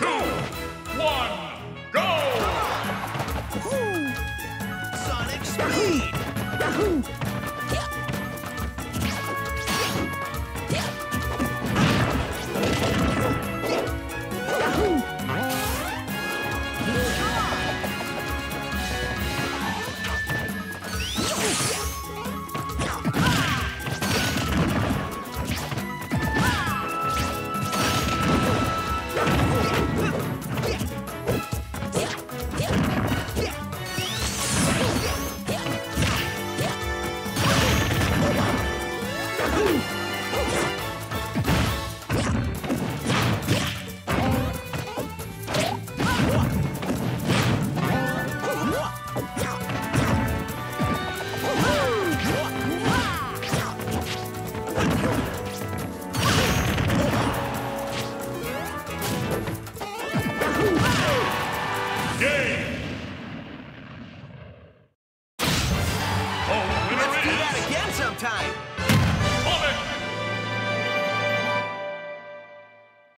go! One, go! Sonic speed! Oh, let's do that again sometime!